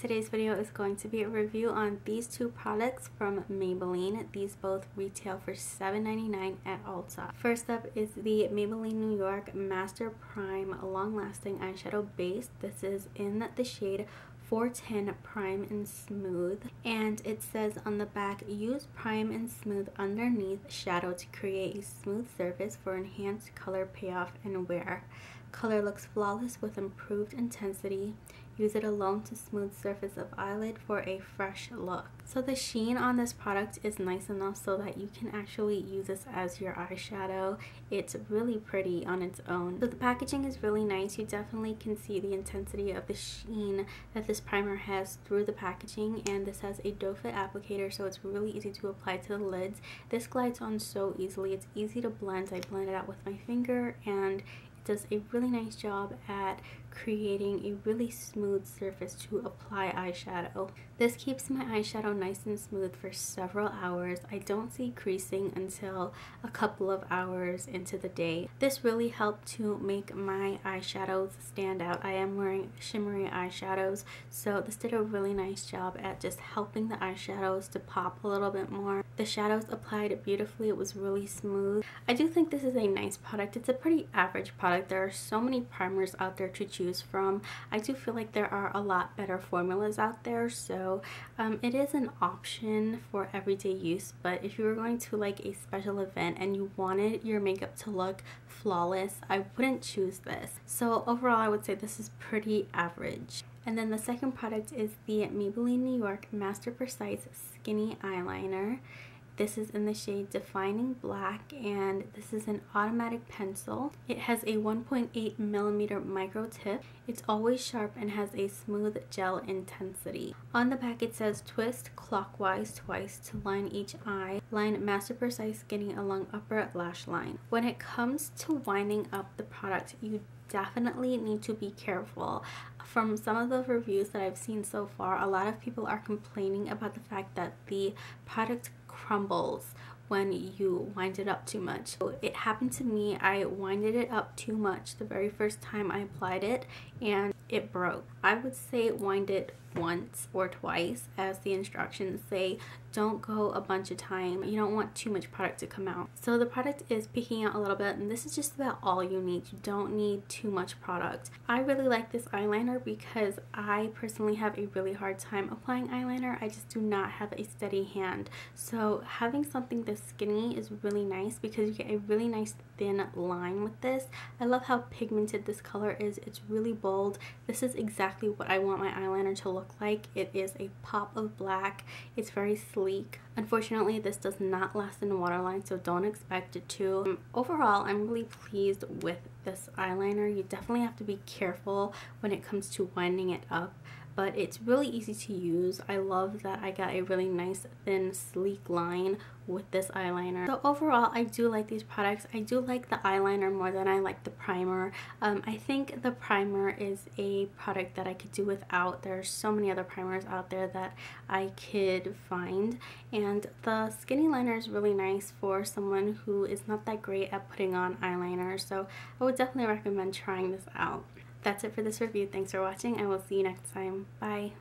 today's video is going to be a review on these two products from Maybelline. These both retail for $7.99 at Ulta. First up is the Maybelline New York Master Prime Long Lasting Eyeshadow Base. This is in the shade 410 Prime and Smooth. And it says on the back, use Prime and Smooth underneath shadow to create a smooth surface for enhanced color payoff and wear. Color looks flawless with improved intensity. Use it alone to smooth surface of eyelid for a fresh look. So the sheen on this product is nice enough so that you can actually use this as your eyeshadow. It's really pretty on its own. So the packaging is really nice. You definitely can see the intensity of the sheen that this primer has through the packaging and this has a doe foot applicator so it's really easy to apply to the lids. This glides on so easily. It's easy to blend. I blend it out with my finger and does a really nice job at creating a really smooth surface to apply eyeshadow. This keeps my eyeshadow nice and smooth for several hours. I don't see creasing until a couple of hours into the day. This really helped to make my eyeshadows stand out. I am wearing shimmery eyeshadows, so this did a really nice job at just helping the eyeshadows to pop a little bit more. The shadows applied beautifully. It was really smooth. I do think this is a nice product. It's a pretty average product. There are so many primers out there to choose from. I do feel like there are a lot better formulas out there, so um, it is an option for everyday use, but if you were going to like a special event and you wanted your makeup to look flawless, I wouldn't choose this. So overall, I would say this is pretty average. And then the second product is the Maybelline New York Master Precise Skinny Eyeliner. This is in the shade Defining Black and this is an automatic pencil. It has a 1.8 millimeter micro tip. It's always sharp and has a smooth gel intensity. On the back it says twist clockwise twice to line each eye. Line Master Precise Skinny along upper lash line. When it comes to winding up the product, you definitely need to be careful. From some of the reviews that I've seen so far, a lot of people are complaining about the fact that the product crumbles when you wind it up too much. So it happened to me, I winded it up too much the very first time I applied it and it broke. I would say wind it once or twice as the instructions say don't go a bunch of time. You don't want too much product to come out. So the product is peeking out a little bit and this is just about all you need. You don't need too much product. I really like this eyeliner because I personally have a really hard time applying eyeliner. I just do not have a steady hand. So having something this skinny is really nice because you get a really nice thin line with this. I love how pigmented this color is. It's really bold this is exactly what I want my eyeliner to look like. It is a pop of black. It's very sleek. Unfortunately, this does not last in the waterline, so don't expect it to. Um, overall, I'm really pleased with this eyeliner. You definitely have to be careful when it comes to winding it up but it's really easy to use. I love that I got a really nice thin sleek line with this eyeliner. So overall, I do like these products. I do like the eyeliner more than I like the primer. Um, I think the primer is a product that I could do without. There are so many other primers out there that I could find. And the skinny liner is really nice for someone who is not that great at putting on eyeliner. So I would definitely recommend trying this out. That's it for this review. Thanks for watching and we'll see you next time. Bye.